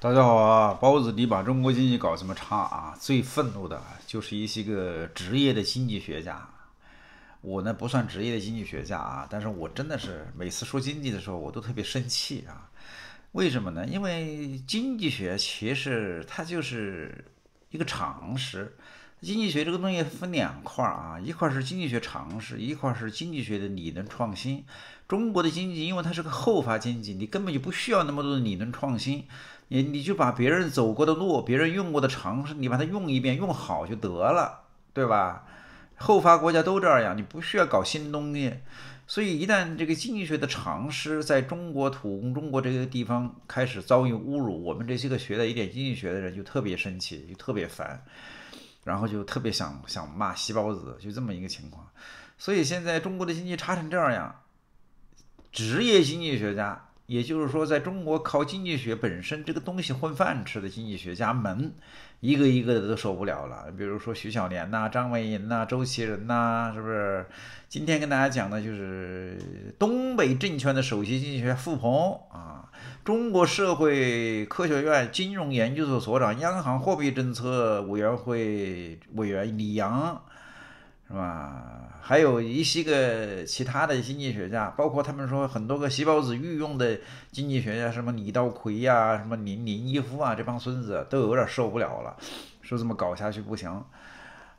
大家好啊！包子，你把中国经济搞这么差啊？最愤怒的就是一些个职业的经济学家。我呢不算职业的经济学家啊，但是我真的是每次说经济的时候，我都特别生气啊。为什么呢？因为经济学其实它就是一个常识。经济学这个东西分两块儿啊，一块是经济学常识，一块是经济学的理论创新。中国的经济因为它是个后发经济，你根本就不需要那么多的理论创新。你你就把别人走过的路，别人用过的常识，你把它用一遍，用好就得了，对吧？后发国家都这样，你不需要搞新东西。所以一旦这个经济学的常识在中国土工中国这个地方开始遭遇侮辱，我们这些个学了一点经济学的人就特别生气，就特别烦，然后就特别想想骂西包子，就这么一个情况。所以现在中国的经济差成这样，职业经济学家。也就是说，在中国靠经济学本身这个东西混饭吃的经济学家们，一个一个的都受不了了。比如说徐小年呐、张维迎呐、周其仁呐，是不是？今天跟大家讲的就是东北证券的首席经济学家傅鹏啊，中国社会科学院金融研究所所长、央行货币政策委员会委员李阳。是吧？还有一些个其他的经济学家，包括他们说很多个细胞子御用的经济学家，什么李道奎呀，什么林林毅夫啊，这帮孙子都有点受不了了，说这么搞下去不行。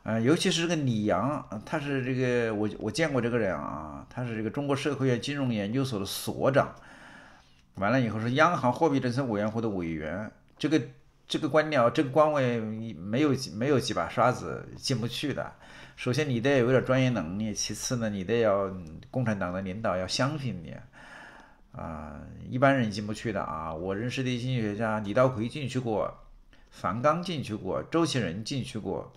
嗯，尤其是这个李阳，他是这个我我见过这个人啊，他是这个中国社科院金融研究所的所长，完了以后是央行货币政策委员会的委员，这个这个官僚这个官位没有没有几把刷子进不去的。首先，你得有点专业能力；其次呢，你得要共产党的领导要相信你，啊，一般人进不去的啊。我认识的经济学家，李道葵进去过，樊纲进去过，周其仁进去过，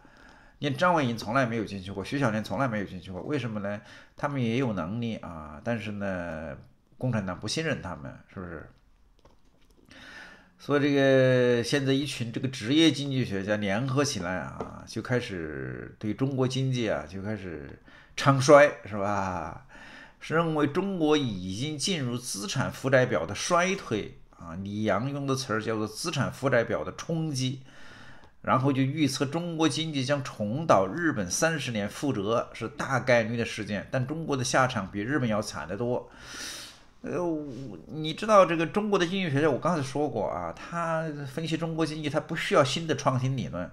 连张维迎从来没有进去过，徐小年从来没有进去过。为什么呢？他们也有能力啊，但是呢，共产党不信任他们，是不是？所以这个现在一群这个职业经济学家联合起来啊，就开始对中国经济啊就开始唱衰，是吧？是认为中国已经进入资产负债表的衰退啊，李阳用的词儿叫做资产负债表的冲击，然后就预测中国经济将重蹈日本三十年覆辙，是大概率的事件，但中国的下场比日本要惨得多。呃，我你知道这个中国的经济学家，我刚才说过啊，他分析中国经济，他不需要新的创新理论，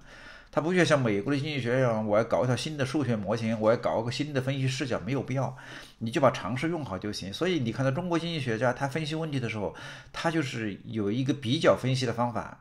他不需要像美国的经济学一样，我要搞一套新的数学模型，我要搞一个新的分析视角，没有必要，你就把常识用好就行。所以你看到中国经济学家他分析问题的时候，他就是有一个比较分析的方法。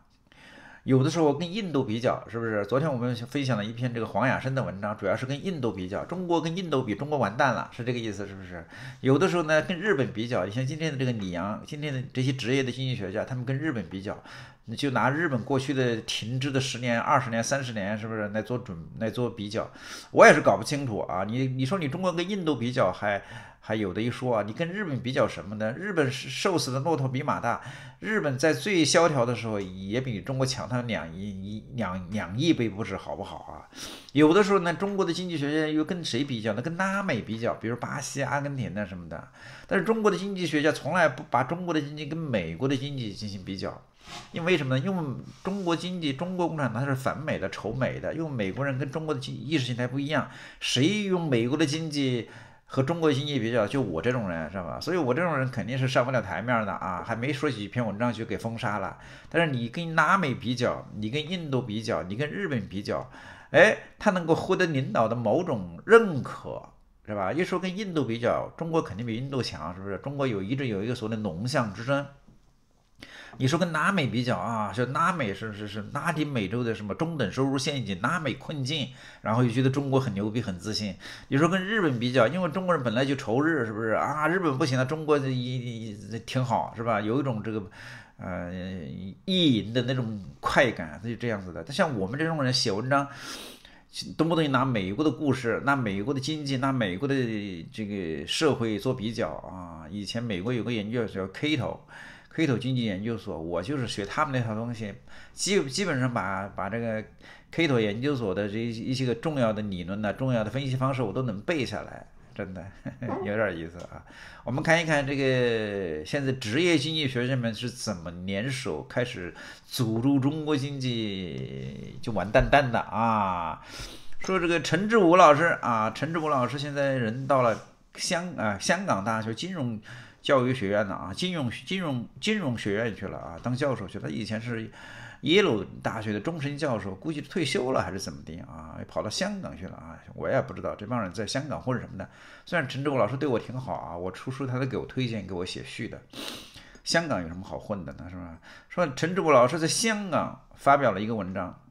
有的时候跟印度比较，是不是？昨天我们分享了一篇这个黄雅生的文章，主要是跟印度比较，中国跟印度比，中国完蛋了，是这个意思，是不是？有的时候呢，跟日本比较，你像今天的这个李阳，今天的这些职业的经济学家，他们跟日本比较，你就拿日本过去的停滞的十年、二十年、三十年，是不是来做准来做比较？我也是搞不清楚啊。你你说你中国跟印度比较还？还有的一说啊，你跟日本比较什么呢？日本是瘦死的骆驼比马大，日本在最萧条的时候也比中国强，它两亿一两两亿倍不止，好不好啊？有的时候呢，中国的经济学家又跟谁比较呢？跟拉美比较，比如巴西、阿根廷啊什么的。但是中国的经济学家从来不把中国的经济跟美国的经济进行比较，因为什么呢？因为中国经济，中国共产党是反美的、仇美的，因为美国人跟中国的经意识形态不一样，谁用美国的经济？和中国经济比较，就我这种人是吧？所以我这种人肯定是上不了台面的啊！还没说几篇文章就给封杀了。但是你跟拉美比较，你跟印度比较，你跟日本比较，哎，他能够获得领导的某种认可，是吧？又说跟印度比较，中国肯定比印度强，是不是？中国有一直有一个所谓的龙象之争。你说跟拉美比较啊，说拉美是是是拉丁美洲的什么中等收入陷阱，拉美困境，然后又觉得中国很牛逼很自信。你说跟日本比较，因为中国人本来就仇日，是不是啊？日本不行了，中国一挺好，是吧？有一种这个呃意淫的那种快感，他就这样子的。他像我们这种人写文章，动不动就拿美国的故事、拿美国的经济、拿美国的这个社会做比较啊。以前美国有个研究叫 Cato。黑头经济研究所，我就是学他们那套东西，基基本上把把这个 K 头研究所的这一一些个重要的理论呢、重要的分析方式，我都能背下来。真的 有点意思啊。我们看一看这个现在职业经济学家们是怎么联手开始诅咒中国经济就完蛋蛋的啊。说这个陈志武老师啊，陈志武老师现在人到了香啊香港大学金融教育学院的啊，金融金融金融学院去了啊，当教授去了。他以前是耶鲁大学的终身教授，估计退休了还是怎么的啊，跑到香港去了啊，我也不知道这帮人在香港混什么的。虽然陈志武老师对我挺好啊，我出书他都给我推荐，给我写序的。香港有什么好混的呢？是吧？说陈志武老师在香港发表了一个文章，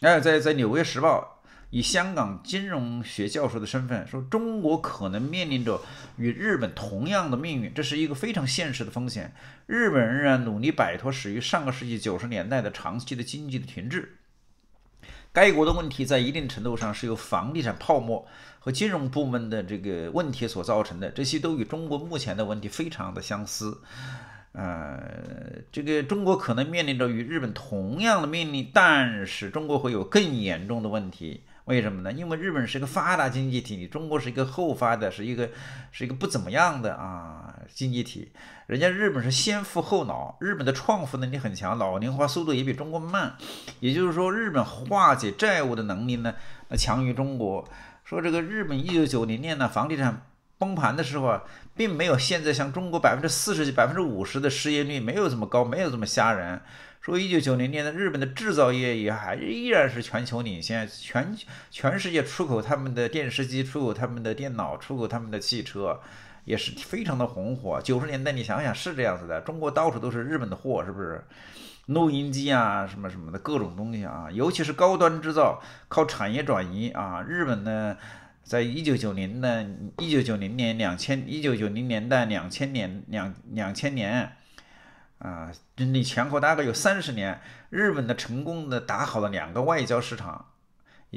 哎，在在《纽约时报》。以香港金融学教授的身份说，中国可能面临着与日本同样的命运，这是一个非常现实的风险。日本仍然努力摆脱始于上个世纪九十年代的长期的经济的停滞。该国的问题在一定程度上是由房地产泡沫和金融部门的这个问题所造成的，这些都与中国目前的问题非常的相似。呃，这个中国可能面临着与日本同样的命运，但是中国会有更严重的问题。为什么呢？因为日本是一个发达经济体，中国是一个后发的，是一个是一个不怎么样的啊经济体。人家日本是先富后老，日本的创富能力很强，老龄化速度也比中国慢。也就是说，日本化解债务的能力呢，那强于中国。说这个日本一九九零年呢，房地产崩盘的时候啊，并没有现在像中国百分之四十几、百分之五十的失业率，没有这么高，没有这么吓人。说一九九零年的日本的制造业也还依然是全球领先，全全世界出口他们的电视机，出口他们的电脑，出口他们的汽车，也是非常的红火。九十年代你想想是这样子的，中国到处都是日本的货，是不是？录音机啊，什么什么的各种东西啊，尤其是高端制造，靠产业转移啊，日本呢，在一九九零的一九九零年两千一九九零年代两千年两两千年。啊，你前后大概有三十年，日本的成功的打好了两个外交市场，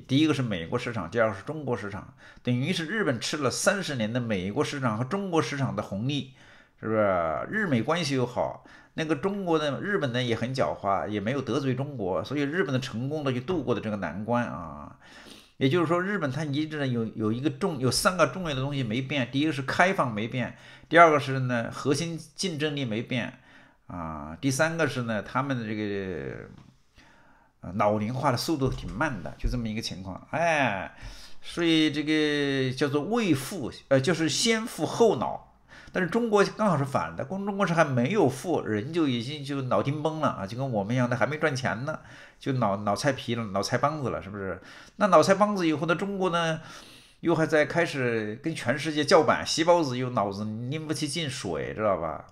第一个是美国市场，第二个是中国市场，等于是日本吃了三十年的美国市场和中国市场的红利，是不是？日美关系又好，那个中国的日本呢也很狡猾，也没有得罪中国，所以日本的成功的就度过了这个难关啊。也就是说，日本它一直有有一个重有三个重要的东西没变，第一个是开放没变，第二个是呢核心竞争力没变。啊，第三个是呢，他们的这个老龄化的速度挺慢的，就这么一个情况，哎，所以这个叫做未富，呃，就是先富后老。但是中国刚好是反的，中中国是还没有富，人就已经就脑筋崩了啊，就跟我们一样的，还没赚钱呢，就脑脑菜皮了，脑菜帮子了，是不是？那脑菜帮子以后呢，中国呢，又还在开始跟全世界叫板，细胞子又脑子拎不起进水，知道吧？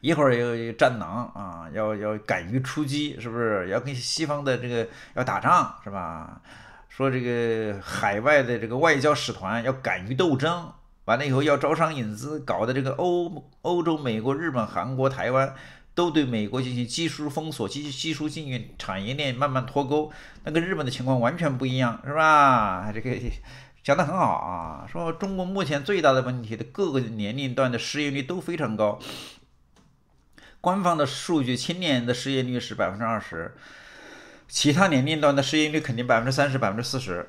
一会儿有战狼啊，要要敢于出击，是不是？要跟西方的这个要打仗，是吧？说这个海外的这个外交使团要敢于斗争，完了以后要招商引资，搞的这个欧欧洲、美国、日本、韩国、台湾都对美国进行技术封锁、技技术禁运、产业链慢慢脱钩，那跟日本的情况完全不一样，是吧？这个讲得很好啊，说中国目前最大的问题的各个年龄段的失业率都非常高。官方的数据，青年的失业率是百分之二十，其他年龄段的失业率肯定百分之三十、百分之四十。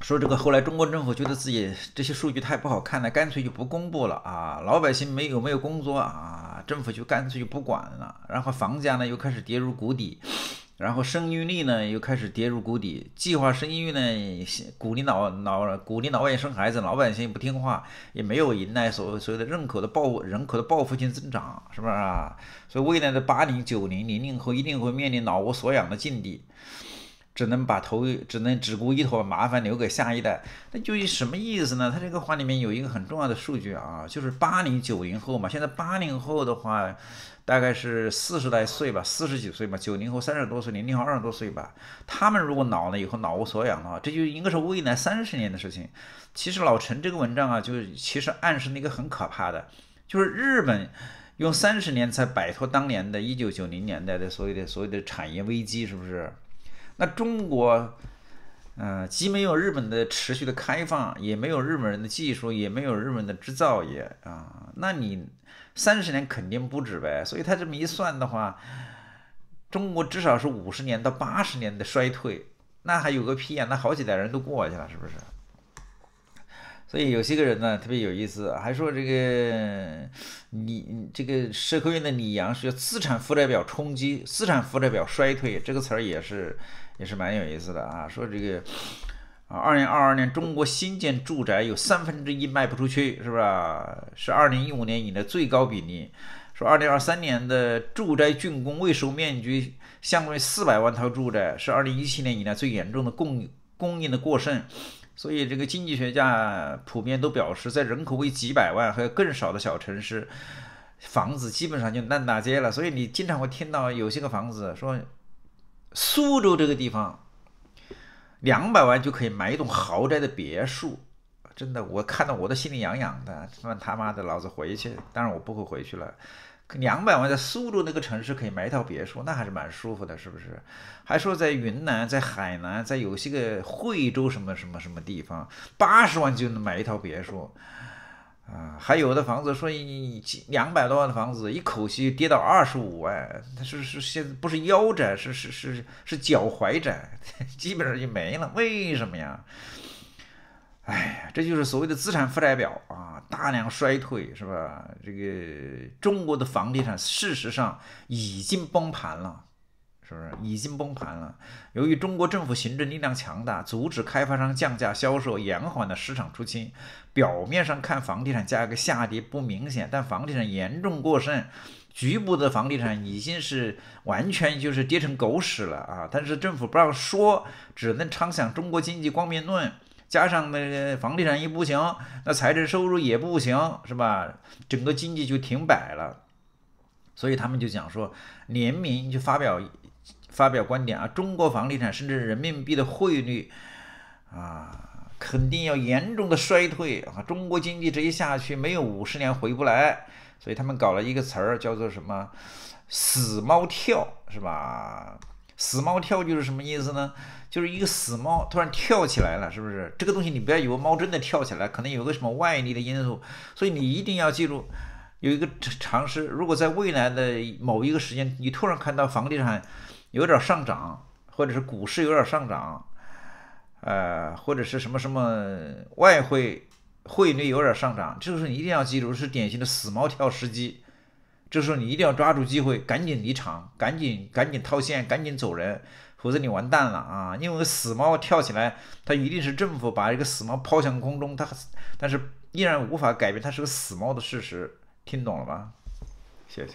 说这个后来中国政府觉得自己这些数据太不好看了，干脆就不公布了啊！老百姓没有没有工作啊，政府就干脆就不管了，然后房价呢又开始跌入谷底。然后生育率呢又开始跌入谷底，计划生育呢鼓励老老鼓励老外生孩子，老百姓不听话，也没有迎来所所谓的人口的报人口的报复性增长，是不是啊？所以未来的八零九零零零后一定会面临老无所养的境地，只能把头只能只顾一头麻烦留给下一代。那就什么意思呢？他这个话里面有一个很重要的数据啊，就是八零九零后嘛，现在八零后的话。大概是四十来岁吧，四十几岁吧，九零后三十多岁，零零后二十多岁吧。他们如果老了以后老无所养的话，这就应该是未来三十年的事情。其实老陈这个文章啊，就是其实暗示了一个很可怕的，就是日本用三十年才摆脱当年的一九九零年代的所谓的所谓的产业危机，是不是？那中国，嗯，既没有日本的持续的开放，也没有日本人的技术，也没有日本的制造业啊，那你？三十年肯定不止呗，所以他这么一算的话，中国至少是五十年到八十年的衰退那还有个屁呀？那好几代人都过去了，是不是？所以有些个人呢特别有意思，还说这个你这个社科院的李阳是资产负债表冲击、资产负债表衰退，这个词儿也是也是蛮有意思的啊。说这个啊，二零二二年中国新建住宅有三分之一卖不出去，是不是？是二零一五年以来最高比例。说二零二三年的住宅竣工未售面积相当于四百万套住宅，是二零一七年以来最严重的供供应的过剩。所以，这个经济学家普遍都表示，在人口为几百万和更少的小城市，房子基本上就烂大街了。所以，你经常会听到有些个房子说，苏州这个地方，两百万就可以买一栋豪宅的别墅。真的，我看到我都心里痒痒的。他妈他妈的，老子回去！当然我不会回去了。两百万在苏州那个城市可以买一套别墅，那还是蛮舒服的，是不是？还说在云南、在海南、在有些个惠州什么什么什么地方，八十万就能买一套别墅，啊，还有的房子说一两百多万的房子，一口气跌到二十五万，它是是现在不是腰斩，是是是是脚踝斩，基本上就没了。为什么呀？哎呀，这就是所谓的资产负债表啊，大量衰退是吧？这个中国的房地产事实上已经崩盘了，是不是？已经崩盘了。由于中国政府行政力量强大，阻止开发商降价销售，延缓了市场出清。表面上看房地产价格下跌不明显，但房地产严重过剩，局部的房地产已经是完全就是跌成狗屎了啊！但是政府不让说，只能畅想中国经济光明论。加上那个房地产一不行，那财政收入也不行，是吧？整个经济就停摆了。所以他们就讲说，联名就发表发表观点啊，中国房地产甚至人民币的汇率啊，肯定要严重的衰退啊！中国经济这一下去，没有五十年回不来。所以他们搞了一个词儿，叫做什么“死猫跳”，是吧？死猫跳就是什么意思呢？就是一个死猫突然跳起来了，是不是？这个东西你不要以为猫真的跳起来，可能有个什么外力的因素。所以你一定要记住，有一个常识：如果在未来的某一个时间，你突然看到房地产有点上涨，或者是股市有点上涨，呃，或者是什么什么外汇汇率有点上涨，这个时候你一定要记住，是典型的死猫跳时机。这时候你一定要抓住机会，赶紧离场，赶紧赶紧套现，赶紧走人，否则你完蛋了啊！因为死猫跳起来，它一定是政府把这个死猫抛向空中，它但是依然无法改变它是个死猫的事实，听懂了吗？谢谢。